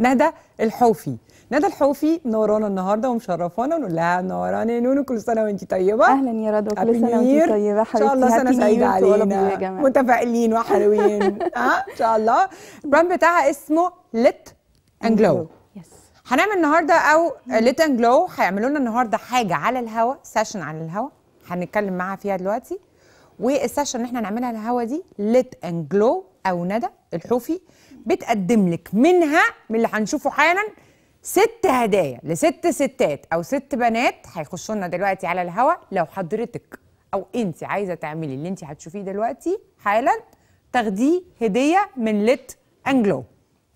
ندى الحوفي. ندى الحوفي منورانا النهارده ومشرفانا ونقول لها منورانا يا نونو كل سنة وانت طيبة. أهلا يا رضوى Happy كل سنة وانت. طيبة. إن حبيبتي شاء الله سنة سعيدة علينا. يا جماعة. متفائلين وحلوين. ها إن شاء الله. البراند بتاعها اسمه Lit and Glow هنعمل النهارده أو Lit and Glow هيعملوا لنا النهارده حاجة على الهوا session على الهوا. هنتكلم معاها فيها دلوقتي. وال session اللي إحنا هنعملها على الهوا دي Lit and Glow أو ندى الحوفي. بتقدم لك منها من اللي هنشوفه حالا ست هدايا لست ستات أو ست بنات هيخشوا لنا دلوقتي على الهوا. لو حضرتك أو انت عايزة تعملي اللي انت هتشوفيه دلوقتي حالا تاخديه هدية من Lit and Glow.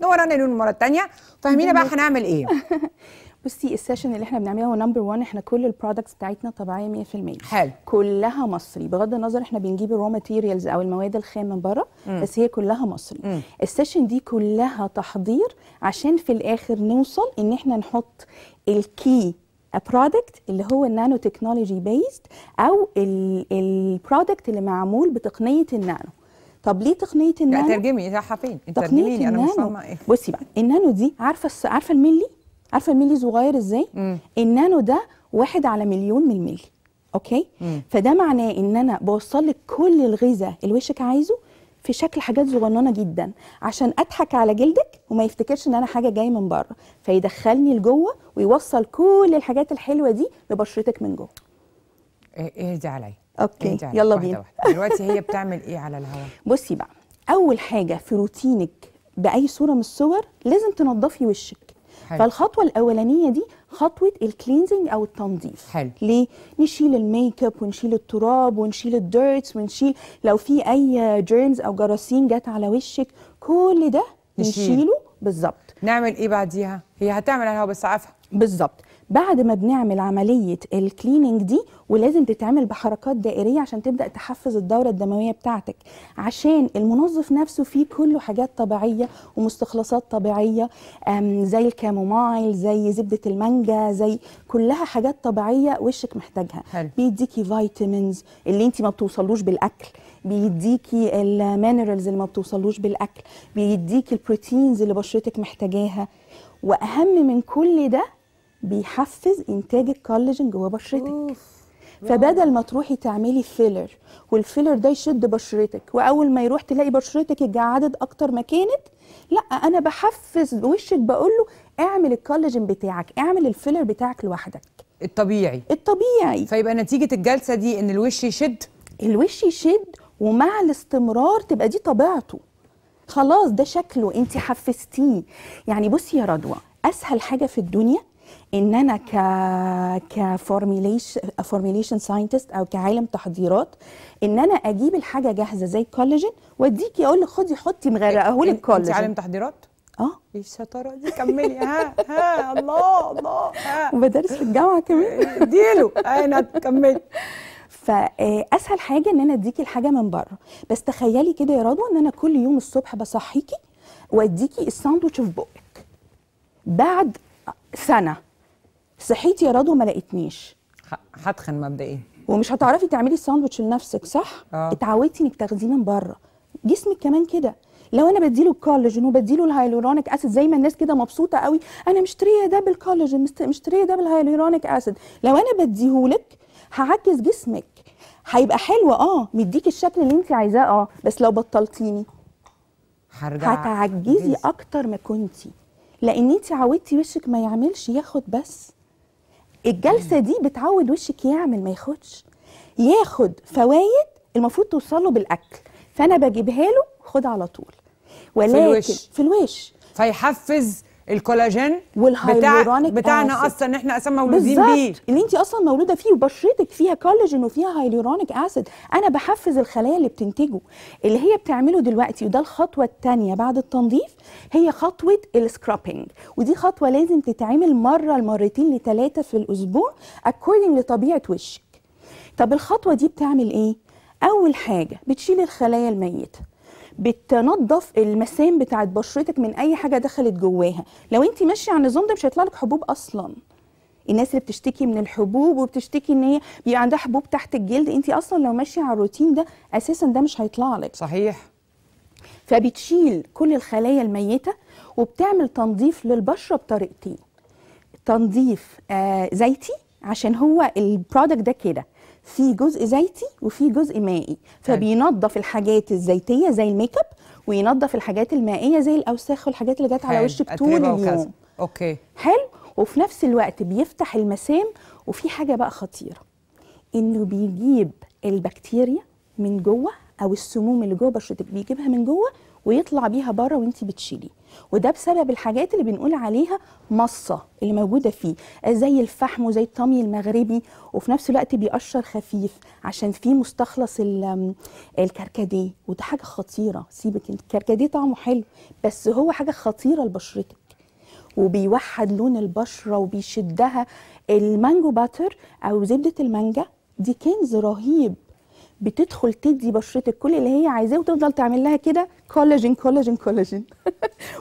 نورانا نونو المره الثانية فاهمينا بقى هنعمل إيه. بصي ال session اللي إحنا بنعملها هو number 1 إحنا كل ال products بتاعتنا طبيعية 100% حلو. كلها مصري. بغض النظر إحنا بنجيب ال raw materials أو المواد الخام من بره بس هي كلها مصري. مم. ال session دي كلها تحضير عشان في الآخر نوصل إن إحنا نحط ال key product اللي هو ال nanotechnology based أو ال product اللي معمول بتقنية النانو. طب ليه تقنية لا النانو؟ ترجمي رايحه فين؟ تقنية ترجميني أنا مش النانو. فاهمة إيه. بصي بقى النانو دي عارفة عارفة الملي؟ عارفة الملي صغير إزاي مم. النانو ده واحد على مليون من الملي okay مم. فده معناه إن أنا بوصل لك كل الغذاء اللي وشك عايزه في شكل حاجات صغننة جدا عشان أضحك على جلدك وما يفتكرش إن أنا حاجة جاية من بره فيدخلني لجوه ويوصل كل الحاجات الحلوة دي لبشرتك من جوه إيه- اهدي عليا okay عليا. يلا بينا. دلوقتي هي بتعمل إيه على الهواء بصي بقى أول حاجة في روتينك بأي صورة من الصور لازم تنضفي وشك حلو. فالخطوة الأولانية دي خطوة ال cleansing أو التنظيف. حلو. ليه؟ نشيل الميك اب ونشيل التراب ونشيل ال dirts ونشيل لو في أي germs أو جراثيم جت على وشك كل ده نشيل. نشيله. بالظبط. نعمل إيه بعديها؟ هي هتعمل على الهواء بس عارفه بالظبط. بعد ما بنعمل عملية ال cleaning دي ولازم تتعمل بحركات دائرية عشان تبدأ تحفز الدورة الدموية بتاعتك. عشان المنظف نفسه فيه كله حاجات طبيعية ومستخلصات طبيعية أم، زي ال chamomile زي زبدة المانجا زي كلها حاجات طبيعية وشك محتاجها. حلو. بيديكي vitamins اللي انت ما بتوصلوش بالأكل. بيديكي ال minerals اللي ما بتوصلوش بالأكل. بيديكي ال proteins اللي بشرتك محتاجاها. وأهم من كل ده بيحفز إنتاج الكولاجين جوه بشرتك. أوف. فبدل ما تروحي تعملي filler وال filler ده يشد بشرتك وأول ما يروح تلاقي بشرتك اتجعدت أكتر ما كانت لأ أنا بحفز وشك بقول له اعمل الكولاجين بتاعك اعمل ال filler بتاعك لوحدك. الطبيعي. الطبيعي. فيبقى نتيجة الجلسة دي إن الوش يشد؟ الوش يشد ومع الاستمرار تبقى دي طبيعته. خلاص ده شكله انت حفزتيه. يعني بصي يا رضوى أسهل حاجة في الدنيا إن أنا ك ك formulation formulation scientist أو كعالم تحضيرات إن أنا أجيب الحاجة جاهزة زي الكولاجين وأديكي أقول لك خدي حطي مغرقة انت لك عالم تحضيرات؟ آه. إيه الشطاره دي كملي. ها ها الله الله ها. وبدرس في الجامعة كمان. اديله. أنا كملي فاسهل حاجة إن أنا أديكي الحاجة من بره. بس تخيلي كده يا رضوى إن أنا كل يوم الصبح بصحيكي وأديكي الساندوتش في بقك. بعد سنة. صحيتي يا رضوى ما لقيتنيش. هتخن مبدئيا. ومش هتعرفي تعملي الساندوتش لنفسك صح؟ آه. اتعودتي انك تاخديه من بره. جسمك كمان كده. لو أنا بديله الكولاجين وبديله ال hyaluronic acid زي ما الناس كده مبسوطة قوي أنا مشترية ده بالكولاجين مشترية ده بال hyaluronic acid. لو أنا بديهولك هعجز جسمك. هيبقى حلو آه. مديك الشكل اللي انت عايزاه آه. بس لو بطلتيني هرجع. هتعجزي. أكتر ما كنتي. لأن انت عودتي وشك ما يعملش ياخد بس. الجلسة دي بتعود وشك يعمل ما ياخدش. ياخد فوايد المفروض توصله بالأكل. فأنا بجيبها له خد على طول. ولكن الوش. في الوش. فيحفز الكولاجين والهيالورونيك بتاعنا acid. أصلا إحنا أصلا مولودين بيه. بالظبط اللي انت أصلا مولودة فيه وبشرتك فيها كولاجين وفيها hyaluronic acid أنا بحفز الخلايا اللي بتنتجه. اللي هي بتعمله دلوقتي وده الخطوة الثانية بعد التنظيف هي خطوة ال scrubbing ودي خطوة لازم تتعمل مرة لمرتين لثلاثه في الأسبوع according لطبيعة وشك. طب الخطوة دي بتعمل إيه؟ أول حاجة بتشيل الخلايا الميتة. بتنظف المسام بتاعت بشرتك من أي حاجة دخلت جواها. لو انت ماشية على النظام ده مش هيطلع لك حبوب أصلا. الناس اللي بتشتكي من الحبوب وبتشتكي إن هي بيبقى عندها حبوب تحت الجلد انت أصلا لو ماشية على الروتين ده أساسا ده مش هيطلع لك. صحيح. فبتشيل كل الخلايا الميتة وبتعمل تنظيف للبشرة بطريقتين تنظيف آه زيتي عشان هو البرودكت ده كده. في جزء زيتي وفي جزء مائي. فبينظف الحاجات الزيتيه زي ال make up وينظف الحاجات المائية زي الأوساخ والحاجات اللي جت على. وشك طول أتربة وكذا. اليوم okay. حلو. وفي نفس الوقت بيفتح المسام وفي حاجة بقى خطيرة إنه بيجيب البكتيريا من جوه أو السموم اللي جوه بشرتك بيجيبها من جوه ويطلع بيها بره وانت بتشيليه. وده بسبب الحاجات اللي بنقول عليها ماصة اللي موجودة فيه زي الفحم وزي الطمي المغربي وفي نفس الوقت بيقشر خفيف عشان فيه مستخلص ال- الكركديه. وده حاجة خطيرة سيبك الكركديه طعمه حلو بس هو حاجة خطيرة لبشرتك. وبيوحد لون البشرة وبيشدها. ال mango butter أو زبدة المانجا دي كنز رهيب بتدخل تدي بشرتك كل اللي هي عايزاه وتفضل تعمل لها كده collagen collagen collagen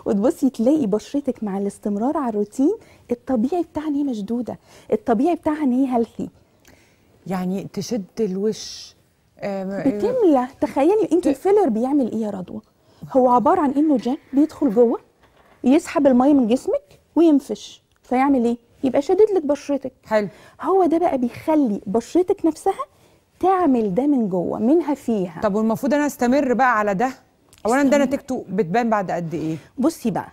وتبصي تلاقي بشرتك مع الاستمرار على الروتين الطبيعي بتاعها إن هي مشدودة الطبيعي بتاعها إن هي healthy يعني تشد الوش آم، بتملى. تخيلي أنت ال filler بيعمل إيه يا رضوى؟ هو عبارة عن إنه جل بيدخل جوه يسحب الميه من جسمك وينفش. فيعمل إيه؟ يبقى شديد لك بشرتك. حلو. هو ده بقى بيخلي بشرتك نفسها تعمل ده من جوه منها فيها. طب والمفروض أنا أستمر بقى على ده؟ اولا ده نتيجته بتبان بعد قد إيه؟ بصي بقى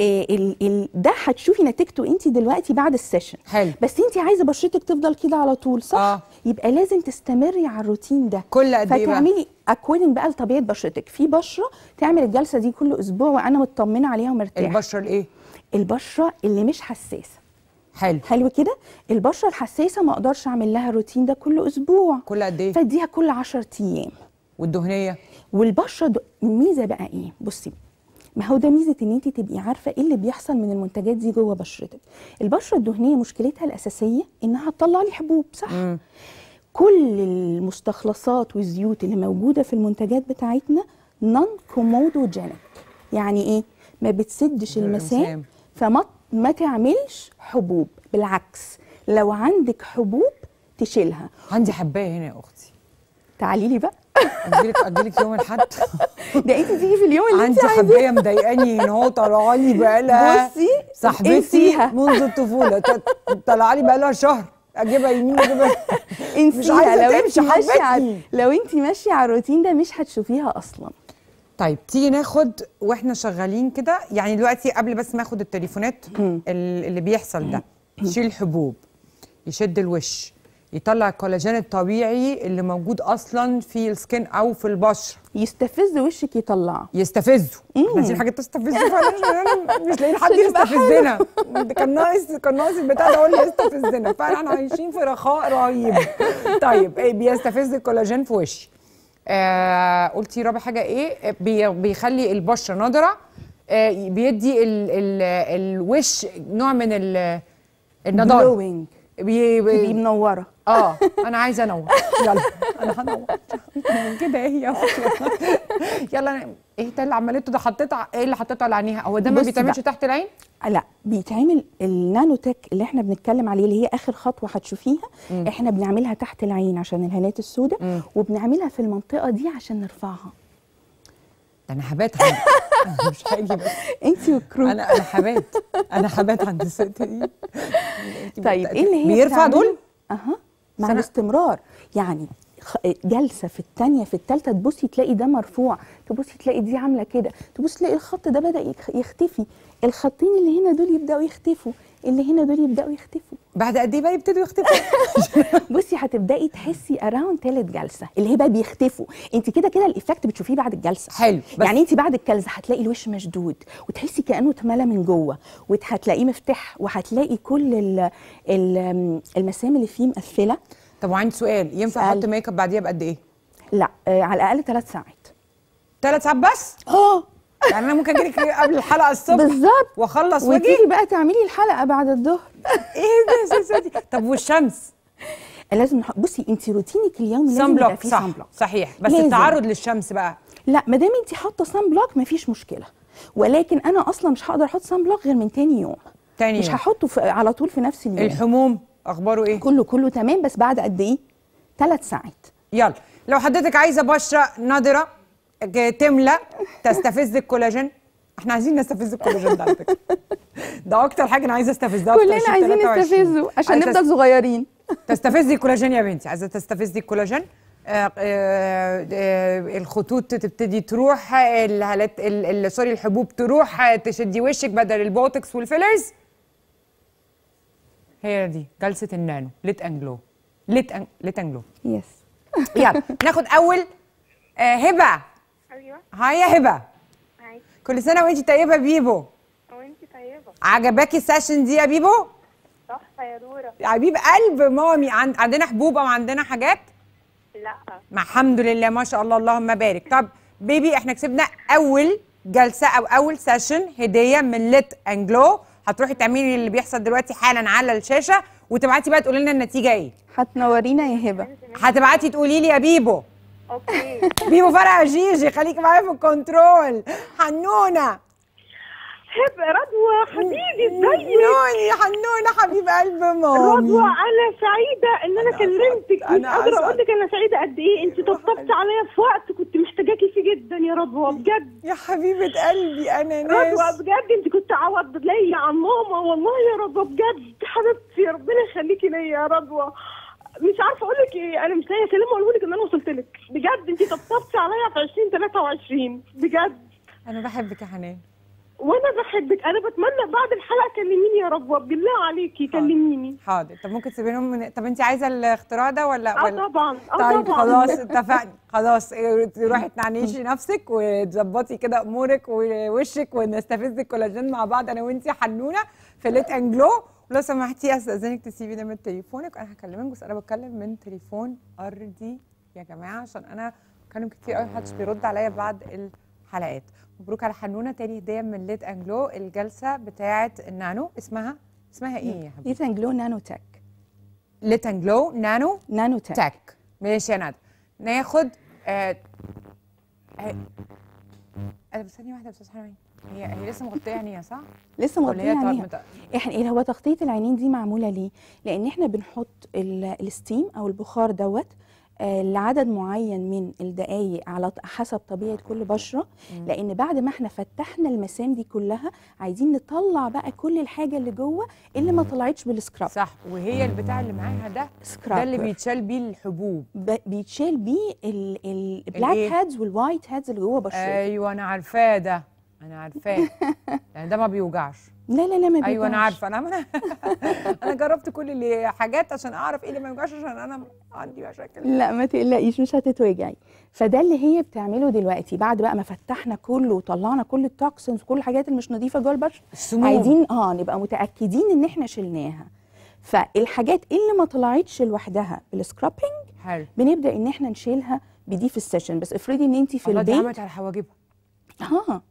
إيه ال ال ده هتشوفي نتيجته انت دلوقتي بعد ال session. حلو. بس انت عايزة بشرتك تفضل كده على طول صح؟ آه. يبقى لازم تستمري على الروتين ده. كل قد بقى؟ فتعملي according بقى لطبيعة بشرتك. في بشرة تعمل الجلسة دي كل أسبوع وأنا مطمنة عليها ومرتاحة. البشرة الايه البشرة اللي مش حساسة. حلو. حلو كده؟ البشرة الحساسة ما أقدرش أعمل لها الروتين ده كل أسبوع. كل قد إيه؟ فاديها كل 10 أيام. والدهنية؟ والبشرة د- الميزه بقى إيه؟ بصي ما هو ده ميزة إن أنت تبقي عارفة إيه اللي بيحصل من المنتجات دي جوه بشرتك. البشرة الدهنية مشكلتها الأساسية إنها هتطلع لي حبوب صح؟ مم. كل المستخلصات والزيوت اللي موجودة في المنتجات بتاعتنا non comedogenic يعني إيه؟ ما بتسدش. المسام فما ما تعملش حبوب بالعكس لو عندك حبوب تشيلها. عندي حباية هنا يا أختي. تعالي لي بقى. اجيلك اجيلك يوم الأحد. ده أنت تيجي في اليوم اللي أنت عندي حبايه مضايقاني هنا اهو طالعه لي بقالها. بصي صاحبتي. منذ الطفولة. طالعه لي بقالها شهر. أجيبها يمين أجيبها انسيها. لو أنت ماشية. لو أنت ماشية على الروتين ده مش هتشوفيها أصلا. طيب تيجي ناخد وإحنا شغالين كده يعني دلوقتي قبل بس ما آخد التليفونات ال- اللي بيحصل ده يشيل الحبوب يشد الوش يطلع الكولاجين الطبيعي اللي موجود أصلا في ال skin أو في البشرة. يستفز وشك يطلعه. يستفزه. إحنا عايزين حاجة تستفزه فعلا مش لاقيين حد يستفزنا. كان ناقص كان ناقص البتاع ده هو اللي يستفزنا. فعلا إحنا عايشين في رخاء رهيب. طيب إيه بيستفز الكولاجين في وشي. آه قلتي رابع حاجة إيه؟ بي بيخلي البشرة نضرة آه بيدي ال ال الوش نوع من ال النضارة. glowing بي بي منوره آه أنا عايزة أنور. يلا أنا هنور. كده إيه أختي؟ يلا إيه اللي عملته ده؟ حطيت ع- إيه اللي حطيته على عينيها؟ هو ده ما بيتعملش. تحت العين؟ لا بيتعمل ال nano tech اللي إحنا بنتكلم عليه اللي هي آخر خطوة هتشوفيها إحنا بنعملها تحت العين عشان الهالات السوداء وبنعملها في المنطقة دي عشان نرفعها. ده أنا حبات مش هاجي بس. أنت وكرو أنا أنا حبات أنا حبات عند الست دي. طيب إيه اللي هي بيرفع؟ دول؟ أها. مع الاستمرار. يعني جلسة في الثانية في الثالثه تبصي تلاقي ده مرفوع تبصي تلاقي دي عاملة كده تبصي تلاقي الخط ده بدأ يخ- يختفي. الخطين اللي هنا دول يبدأوا يختفوا اللي هنا دول يبدأوا يختفوا. بعد قد إيه بقى يبتدوا يختفوا؟ بصي هتبدأي تحسي around ثالث جلسة اللي هي بقى بيختفوا. انت كده كده ال effect بتشوفيه بعد الجلسة. حلو، بس- يعني انت بعد الجلسة هتلاقي الوش مشدود وتحسي كأنه اتملى من جوه وهتلاقيه مفتح وهتلاقي كل ال ال المسام اللي فيه مقفلة. طب وعندي سؤال ينفع. أحط make up بعديها بقد إيه؟ لا آه على الأقل ثلاث ساعات. ثلاث ساعات بس؟ آه. يعني أنا ممكن أجيلك قبل الحلقة الصبح بالظبط. وأخلص وأجي. وتيجي بقى تعملي الحلقة بعد الظهر. إيه ده يا ستي طب والشمس؟ لازم نح- بصي انت روتينك اليومي لازم يبقى فيه صح سان بلوك. صحيح. بس لازم. التعرض للشمس بقى. لا ما دام انت حاطة sun block مفيش مشكلة. ولكن أنا أصلا مش هقدر أحط sun block غير من تاني يوم. تاني مش يوم. هحطه على طول في نفس اليوم. الحموم؟ أخباره إيه؟ كله كله تمام بس بعد قد إيه؟ ثلاث ساعات. يلا لو حضرتك عايزة بشرة ج- تملى تستفز الكولاجين. إحنا عايزين نستفز الكولاجين ده على فكرة. ده أكتر حاجة أنا عايزة أستفزها كلنا 2023. عايزين نستفزه عشان نفضل صغيرين. تستفزي الكولاجين يا بنتي. عايزة تستفزي الكولاجين. آه آه آه الخطوط تبتدي تروح الهالات ال- ال- sorry الحبوب تروح تشدي وشك بدل البوتوكس وال fillers هي دي جلسة النانو ليت أنجلو. ليت أن... ليت أنجلو. yes يلا ناخد أول آه هبة. أيوه. hi يا هبة. hi. كل سنة وانتي طيبة يا بيبو. وانتي طيبة. عجباكي ال session دي يا بيبو؟ تحفة يا دورة. يا حبيب قلب mommy. عند... عندنا حبوب أو عندنا حاجات؟ لا. ما الحمد لله ما شاء الله اللهم بارك. طب baby إحنا كسبنا أول جلسة أو أول session هدية من ليت أنجلو. هتروحي تعملي اللي بيحصل دلوقتي حالا على الشاشة وتبعتي بقى تقولي لنا النتيجة إيه. هتنورينا يا هبة. هتبعتي تقولي لي يا بيبو. okay. بيبو فرع جيجي خليكي معايا في ال control. حنونة. هبه رضوى حبيبي ازيك نوني حنونه حبيب قلب رضوى مامي أنا سعيدة إن أنا كلمتك. مش أنا قادره. أقول لك أنا سعيدة قد إيه. أنت طبطبتي عليا في وقت كنت محتاجاكي فيه جدا يا رضوى بجد. يا حبيبة قلبي أنا رضوى ناس. بجد أنت كنت عوض ليا عن ماما والله يا رضوى بجد. حبيبتي ربنا يخليكي ليا يا رضوى. مش عارفة أقول لك إيه أنا مش لاقية كلمه أقول لك إن أنا وصلت لك. بجد أنت طبطبتي عليا في 2023 بجد. أنا بحبك يا حنان. وأنا بحبك. أنا بتمنى بعد الحلقة كلميني يا رضوى بالله عليكي كلميني. حاضر. طب ممكن تسيبينهم من... طب انت عايزة الاختراع ده ولا آه ولا طبعا. آه طيب طبعا. خلاص اتفقنا. خلاص تروحي تنعنيشي نفسك وتظبطي كده أمورك ووشك ونستفز الكولاجين مع بعض. أنا وانتي حنونة في Let in Glow ولو سمحتي أستأذنك تسيبي ده من تليفونك. أنا هكلمك. بس أنا بتكلم من تليفون أرضي يا جماعة عشان أنا بتكلم كتير قوي محدش بيرد عليا بعد الحلقات مبروك على حنونة. تاني هدية من Let in Glow الجلسة بتاعه النانو اسمها؟ اسمها إيه يا حبيبي؟ Let in Glow nano tech. Let in Glow nano nano tech. tech. ماشي يا ندى ناخد آه أنا بس ثانية واحدة يا أستاذ حنان هي هي لسه مغطية عينيها صح؟ لسه مغطية عينيها. إحنا إيه هو تغطية العينين دي معمولة ليه؟ لأن إحنا بنحط ال- ال steam أو البخار دوت لعدد معين من الدقايق على حسب طبيعة كل بشرة. لأن بعد ما إحنا فتحنا المسام دي كلها عايزين نطلع بقى كل الحاجة اللي جوه اللي ما طلعتش بال scrub. صح. وهي البتاع اللي معاها ده ده scrubber. اللي بيتشال بيه الحبوب. بيتشال بيه ال black heads وال white heads اللي جوه بشرتك. أيوه أنا عارفاه ده. أنا عارفاه. يعني ده ما بيوجعش. لا لا لا ما أيوه أنا. عارفة. أنا أنا جربت كل اللي حاجات عشان أعرف إيه اللي ما يوجعش عشان أنا عندي مشاكل لا ما تقلقيش مش هتتوجعي. فده اللي هي بتعمله دلوقتي بعد بقى ما فتحنا كله وطلعنا كل ال toxins وكل الحاجات اللي مش نظيفة جوه البشره السموم. عايزين آه نبقى متأكدين إن إحنا شلناها. فالحاجات اللي ما طلعتش لوحدها بال scrubbing حلو. بنبدأ إن إحنا نشيلها بدي في ال session. بس افرضي إن انت في الله دي البت عملت على حواجبها. آه.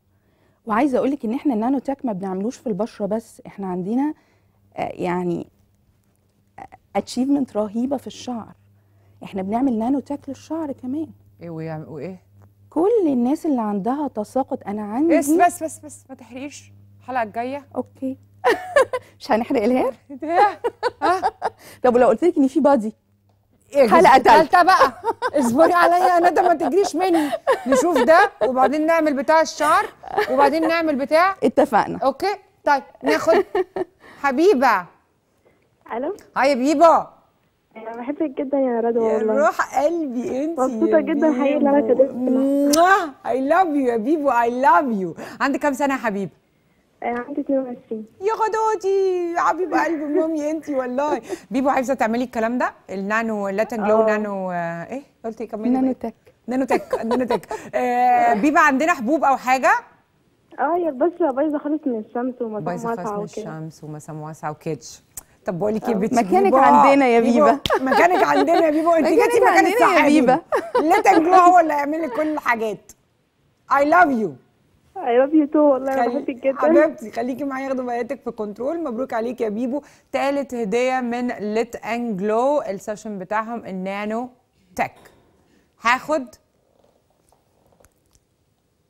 وعايزة أقول لك إن إحنا ال nano tech ما بنعملوش في البشرة بس إحنا عندنا آه، يعني achievement رهيبة في الشعر. إحنا بنعمل nano tech للشعر كمان. إيه ويعمل وإيه؟ كل الناس اللي عندها تساقط أنا عندي بس بس بس بس ما تحرقيش. الحلقة الجاية. okay. مش هنحرق ال hair؟ طب ولو قلت لك إن في body إيه حلقة تالتة. تالتة بقى. اصبري عليا يا ندى ما تجريش مني. نشوف ده وبعدين نعمل بتاع الشعر وبعدين نعمل بتاع. اتفقنا. okay؟ طيب ناخد. حبيبة. ألو؟ hi يا بيبو. أنا بحبك جدا يا رضوى يا والله. روح قلبي انت مبسوطة جدا حقيقي إن أنا كدبت I love you يا بيبو. I love you عندك كام سنة يا حبيبه أنا عندي 22 يا رضوتي يا حبيب قلبي مامي انت والله. بيبو عايزة تعملي الكلام ده؟ ال nano Let in Glow آه. نانو آه، إيه؟ قلتي كملي nano. tech nano tech nano tech. آه بيبقى عندنا حبوب أو حاجة؟ آه يا البشرة بايظة خالص من الشمس ومسام بايظة خالص من الشمس ومسام واسعه وكيتش طب بقول لك إيه مكانك بيبو، عندنا يا بيبو، بيبا. مكانك عندنا يا بيبو انت جيتي مكان الصح يا بيبا. Let in Glow هو اللي هيعمل لك كل الحاجات. اي لاف يو I love you. Too. والله أنا بحبك جدا. حبيبتي خليكي معايا ياخدوا بياناتك في control مبروك عليك يا بيبو. تالت هدية من Let in Glow ال session بتاعهم ال nano tech. هاخد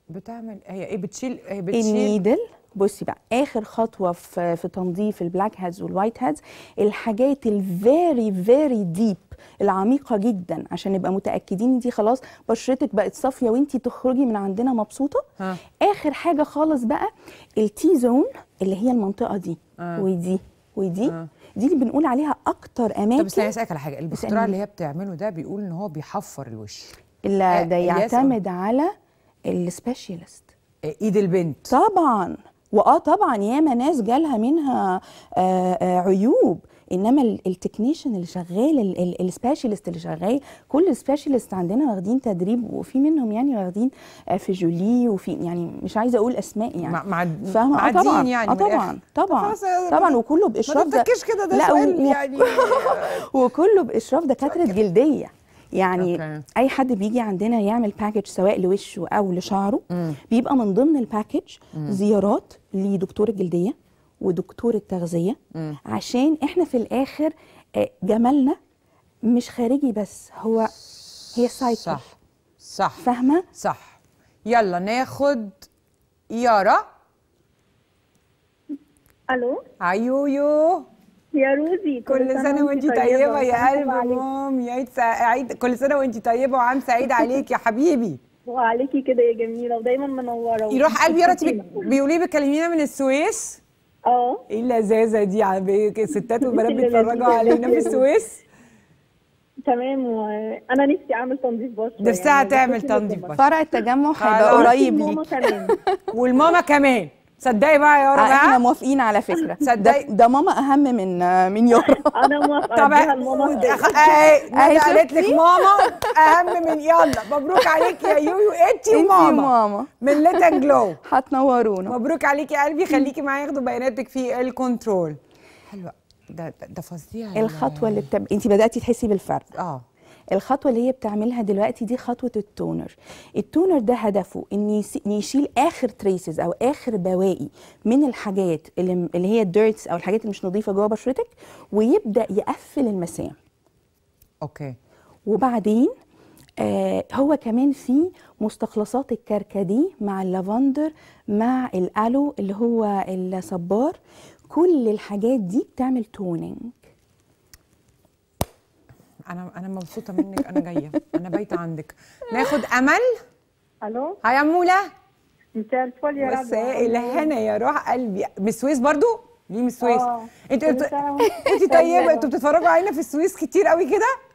بتعمل هي إيه بتشيل هي بتشيل ال needle بصي بقى آخر خطوة في في تنظيف ال black heads وال white heads الحاجات ال very very deep العميقة جدا عشان نبقى متأكدين دي خلاص بشرتك بقت صافية وانتي تخرجي من عندنا مبسوطة ها. آخر حاجة خالص بقى ال T zone اللي هي المنطقة دي آه. ودي ودي آه. دي اللي بنقول عليها أكتر أماكن طب استني أسألك على حاجة البسترة اسألني. اللي هي بتعمله ده بيقول إن هو بيحفر الوش اللي آه، ده. يعتمد على ال specialist. آه، إيد البنت. طبعا. وآه طبعا ياما ناس جالها منها آه آه عيوب. إنما ال- ال technician اللي شغال ال- ال- ال specialist اللي شغال كل ال specialist عندنا واخدين تدريب وفي منهم يعني واخدين آه في جولي وفي يعني مش عايزة أقول أسماء يعني. مع مع فاهمة؟ آه طبعا. يعني آه الآخر. طبعا. طبعا. طبعا. وكله ما باشراف ده. تفكش كده ده لا، سؤال يعني. وكله بإشراف دكاترة جلدية. يعني okay. أي حد بيجي عندنا يعمل package سواء لوشه أو لشعره مم. بيبقى من ضمن ال package زيارات لدكتور الجلدية ودكتور التغذية مم. عشان إحنا في الآخر آه، جمالنا مش خارجي بس هو هي سايكل صح صح فاهمة؟ صح. يلا ناخد يارا. ألو؟ عيويو يا روزي كل سنة وانتي طيبة. يا قلب. مام يا عيد سعيد كل سنة وانتي طيبة وعام سعيد عليك يا حبيبي. وعليكي كده يا جميلة ودايما منورة يروح قلبي يارا تبي بيقولوا لي بتكلمينا من السويس. آه. إيه اللذاذة دي ستات وبنات بيتفرجوا علينا في السويس. تمام وأنا نفسي أعمل تنظيف بشرة نفسها يعني تعمل تنظيف. بشرة. فرع التجمع هيبقى. قريب ماما ليك كمان. والماما كمان. صدقي بقى يا آه، إحنا موافقين على فكرة. تصدقي؟ ده, ده ماما أهم من من يارا أنا موافقة طب اهي قالت لك؟ ماما أهم من يلا مبروك عليك يا يويو انتي انتي وماما. من ليتن جلو هتنورونا. مبروك عليكي يا قلبي خليكي معايا ياخدوا بياناتك في ال control. حلوة. ده ده, فظيع الخطوة اللي بتب... انت بدأتي تحسي بالفرق. آه. الخطوة اللي هي بتعملها دلوقتي دي خطوة ال toner. ال toner ده هدفه إن يشيل آخر traces أو آخر بواقي من الحاجات اللي, اللي هي ال dirts أو الحاجات اللي مش نظيفة جوه بشرتك ويبدأ يقفل المسام. okay. وبعدين آه هو كمان في مستخلصات الكركديه مع اللافندر مع ال aloe اللي هو الصبار. كل الحاجات دي بتعمل toning أنا أنا مبسوطة منك أنا جاية. أنا بايتة عندك. ناخد أمل؟ ألو؟ hi يا مولا مساء الفل يا رب. مساء الهنا يا روح قلبي. من السويس برضو؟ دي من السويس آه. أنت أنت. طيبة. أنتوا بتتفرجوا علينا في السويس كتير قوي كده؟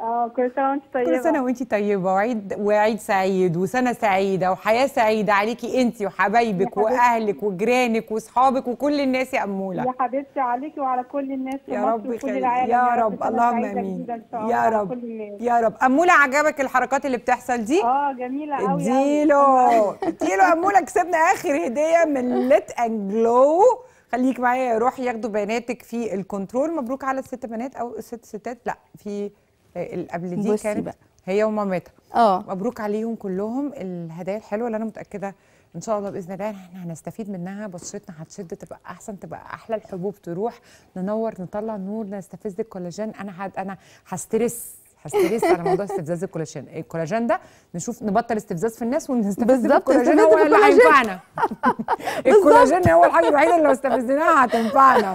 آه كل سنة وأنت طيبة. كل سنة وأنت طيبة وعيد وعيد سعيد وسنة سعيدة وحياة سعيدة عليكي أنت وحبايبك. وأهلك وجيرانك واصحابك وكل الناس يا اموله يا حبيبتي عليكي وعلى كل الناس في يا مصر رب وكل العالم. يا رب اللهم آمين. يا رب. يا رب. أمولة عجبك الحركات اللي بتحصل دي؟ آه جميلة قوي اديله. اديله أمولة. كسبنا آخر هدية من Light and Glow خليك معايا. يا روح ياخدوا بياناتك في ال control. مبروك على الست بنات أو الست ستات. لا في قبل دي كانت بقى. هي ومامتها. آه. مبروك عليهم كلهم. الهدايا الحلوة اللي أنا متأكدة إن شاء الله بإذن الله إحنا هنستفيد منها. بشرتنا هتشد تبقى أحسن تبقى أحلى الحبوب تروح. ننور نطلع نور نستفز الكولاجين. أنا هد أنا ه stress. ه stress على موضوع استفزاز الكولاجين. إيه، الكولاجين ده نشوف نبطل استفزاز في الناس ونستفز الكولاجين هو اللي هينفعنا. الكولاجين هو الحاجة الوحيدة اللي لو استفزناها هتنفعنا.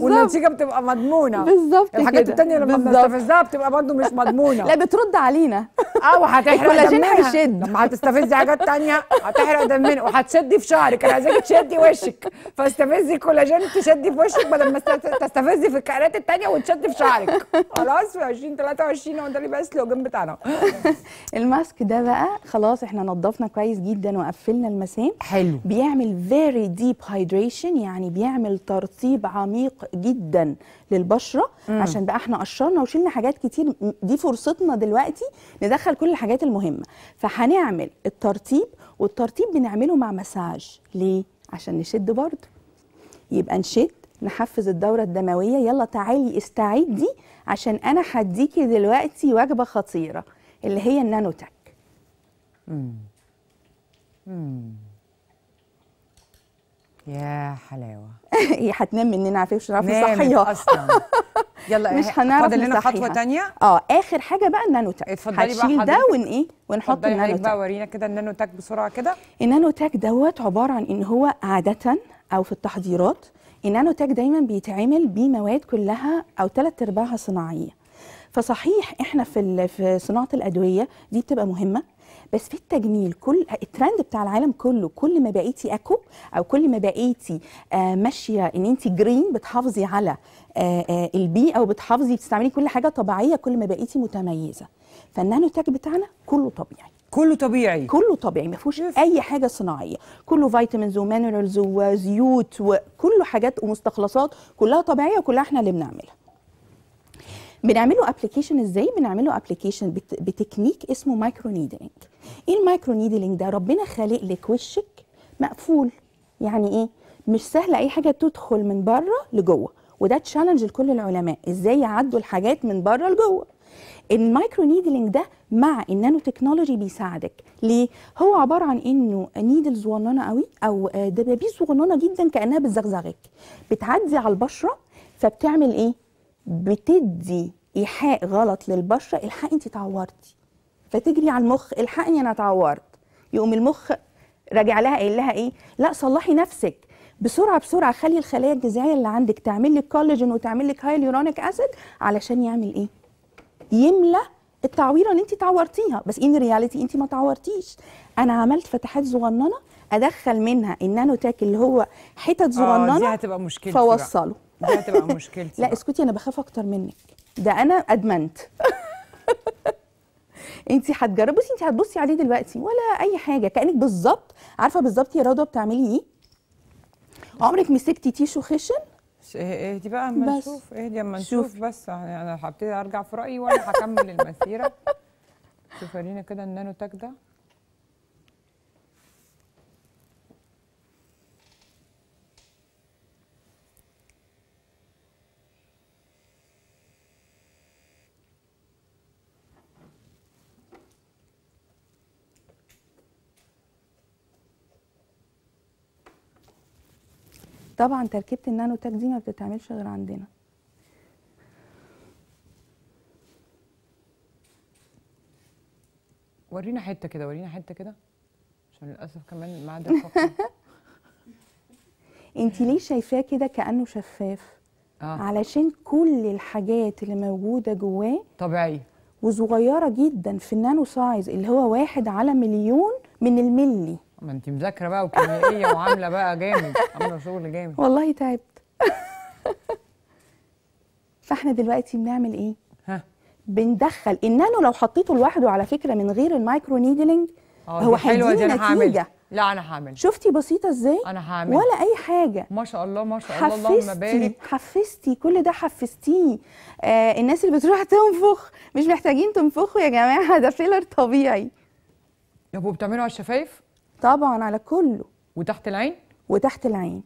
والنتيجة بتبقى مضمونة. بالظبط الحاجات الثانية لما بنستفزها بتبقى برضه مش مضمونة. لا بترد علينا. آه وهتحرق الكولاجين هيشد. لما هتستفزي حاجات ثانية هتحرق دمنا. وهتشدي في شعرك. أنا عايزاك تشدي وشك. فاستفزي الكولاجين تشدي في وشك بدل ما تستفزي في الكائنات الثانية وتشدي في شعرك. خلاص في 2023 وده الباص لوجن بتاعنا. الماسك ده بقى خلاص إحنا نظفنا كويس جدا وقفلنا المسام حلو. بيعمل very deep hydration يعني بيعمل ترطيب عميق جدا للبشرة. مم. عشان بقى إحنا قشرنا وشلنا حاجات كتير. دي فرصتنا دلوقتي ندخل كل الحاجات المهمة. فهنعمل الترطيب والترطيب بنعمله مع مساج. ليه؟ عشان نشد برضه. يبقى نشد. نحفز الدورة الدموية. يلا تعالي استعدي عشان أنا هديكي دلوقتي وجبة خطيرة اللي هي النانوتك يا حلاوة. هي هتنام مننا على فكرة مش هنعرف نصحيها. أصلا. يلا مش إيه، هنعرف فاضل لنا خطوة نصحيها. تانية؟ آه آخر حاجة بقى النانو tech. اتفضلي بقى هتشيل ده. ون إيه ونحط النانو حضرتك بقى ورينا كده النانو tech بسرعة كده. النانو tech دوت عبارة عن إن هو عادة أو في التحضيرات النانو tech دايما بيتعمل بمواد كلها أو ثلاث أرباعها صناعية. فصحيح إحنا في في صناعة الأدوية دي بتبقى مهمة بس في التجميل كل الترند بتاع العالم كله كل ما بقيتي eco أو كل ما بقيتي آه ماشية إن انت green بتحافظي على آه آه البيئه وبتحافظي بتستعملي كل حاجة طبيعية كل ما بقيتي متميزة. فالنانو tech بتاعنا كله طبيعي. كله طبيعي. كله طبيعي ما فيهوش أي حاجة صناعية. كله vitamins و minerals وزيوت وكله حاجات ومستخلصات كلها طبيعية وكلها إحنا اللي بنعملها. بنعمله application إزاي؟ بنعمله application ب technique اسمه micro-needling إيه ال micro-needling ده؟ ربنا خالق لك وشك مقفول. يعني إيه؟ مش سهل أي حاجة تدخل من بره لجوه. وده challenge لكل العلماء. إزاي يعدوا الحاجات من بره لجوه؟ ال micro-needling ده مع النانو تكنولوجي بيساعدك. ليه؟ هو عبارة عن إنه needle صغننة قوي أو آه، دبابيس صغننة جدا كأنها بتزغزغك. بتعدي على البشرة فبتعمل إيه؟ بتدي إيحاء غلط للبشرة إلحقي انت اتعورتي. فتجري على المخ الحقني أنا اتعورت. يقوم المخ راجع لها قايل لها إيه؟ لا صلحي نفسك. بسرعة بسرعة خلي الخلايا الجذعية اللي عندك تعمل لك كولاجين وتعمل لك hyaluronic acid علشان يعمل إيه؟ يملى التعويرة اللي انت تعورتيها بس in reality انت ما تعورتيش. أنا عملت فتحات صغننة أدخل منها النانو tech اللي هو حتت آه دي صغننة هتبقى مشكلتي بقى. دي هتبقى مشكلتي لا. اسكتي أنا بخاف أكتر منك ده أنا أدمنت انت هتجربي بصي انت هتبصي عليه دلوقتي ولا أي حاجة كأنك بالظبط عارفة بالظبط يا رضوى بتعملي إيه عمرك مسكتي tissue خشن اهدي بقى أما بس. نشوف اهدي أما شوف. نشوف بس يعني أنا هبتدي أرجع في رأيي ولا هكمل المسيرة شوف ورينا كده النانو تاك ده طبعا تركيبة النانو تاك دي ما بتتعملش غير عندنا. ورينا حتة كده ورينا حتة كده عشان للأسف كمان الميعاد الفقري انت ليه شايفاه كده كأنه شفاف؟ آه. علشان كل الحاجات اللي موجودة جواه طبيعي وصغيرة جدا في النانو سايز اللي هو واحد على مليون من الملي. ما انت مذاكرة بقى وكيميائية وعاملة بقى جامد عاملة شغل جامد. والله تعبت. فاحنا دلوقتي بنعمل إيه؟ ها؟ بندخل النانو لو حطيته لوحده على فكرة من غير ال micro-needling آه هو دي حلوة دي هيديني أنا هعمل نتيجة. لا أنا هعمل شفتي بسيطة إزاي؟ أنا هعمل ولا أي حاجة. ما شاء الله ما شاء الله اللهم بارك. حفزتي كل ده حفزتيه. آه الناس اللي بتروح تنفخ مش محتاجين تنفخوا يا جماعة ده filler طبيعي. يا ابو بتعمله على الشفايف؟ طبعا على كله. وتحت العين؟ وتحت العين.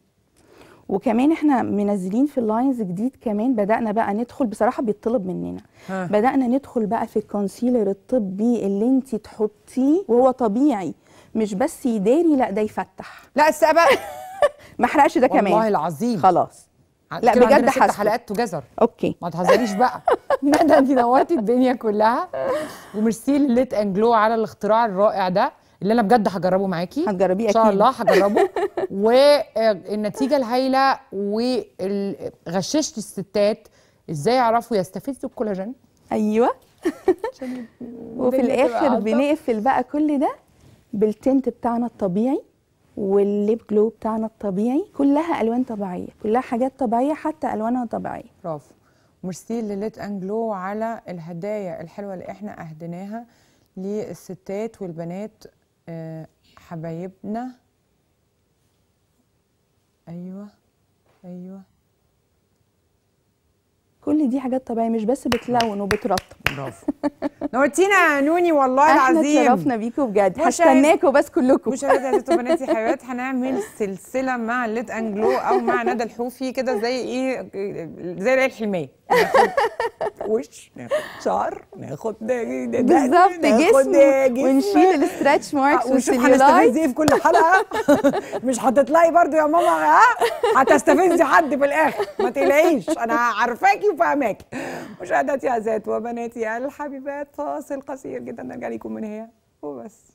وكمان إحنا منزلين في ال lines جديد كمان. بدأنا بقى ندخل بصراحة بيطلب مننا. ها. بدأنا ندخل بقى في ال concealer الطبي اللي انت تحطيه وهو طبيعي. مش بس يداري لا ده يفتح. لا السقبة. ما احرقش ده كمان. والله العظيم. خلاص. لا بجد ست. حلقات تجزر okay. ما تهزريش بقى. ندى انت نورتي الدنيا كلها. و merci ل Light and Glow على الاختراع الرائع ده. اللي أنا بجد هجربه معاكي. هتجربيه إن شاء. الله هجربه. والنتيجه الهايلة وغششت الستات. إزاي يعرفوا يستفيدوا الكولاجين أيوه. وفي الآخر. بنقفل بقى كل ده بال tint بتاعنا الطبيعي وال lip glow بتاعنا الطبيعي. كلها ألوان طبيعية. كلها حاجات طبيعية حتى ألوانها طبيعية. bravo. merci ل Light and Glow على الهدايا الحلوة اللي إحنا أهديناها للستات والبنات آه، حبايبنا. أيوه أيوه. كل دي حاجات طبيعية مش بس بتلون وبترطب. برافو. نورتينا يا نوني والله إحنا العظيم. اتشرفنا بيكم بجد. هستناكم بس كلكم. مشاهدات بناتي حبايبات هنعمل سلسلة مع Light and Glow أو مع ندى الحوفي كده زي إيه زي ليالي الحلميه ناخد وش؟ ناخد شعر ناخد بالظبط جسم ونشيل ال stretch marks ونشوف والسيلولايت هنستفز إيه في كل حلقة. مش هتطلعي برضو يا ماما ها؟ هتستفزي حد في الآخر. ما تقلقيش أنا عارفاكي وفاهماكي مشاهداتي يا ذات وبناتي الحبيبات فاصل قصير جدا. نرجع لكم من هي وبس.